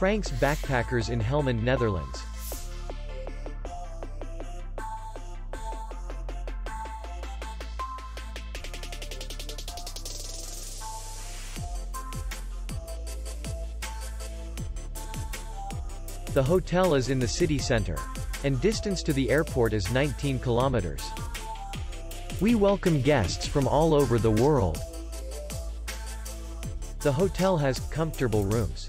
Frank's Backpackers in Helmond, Netherlands. The hotel is in the city center. And distance to the airport is 19 kilometers. We welcome guests from all over the world. The hotel has comfortable rooms,